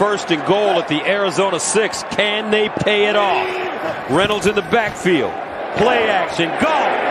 first and goal at the Arizona 6. Can they pay it off? Reynolds in the backfield. Play action. Goal.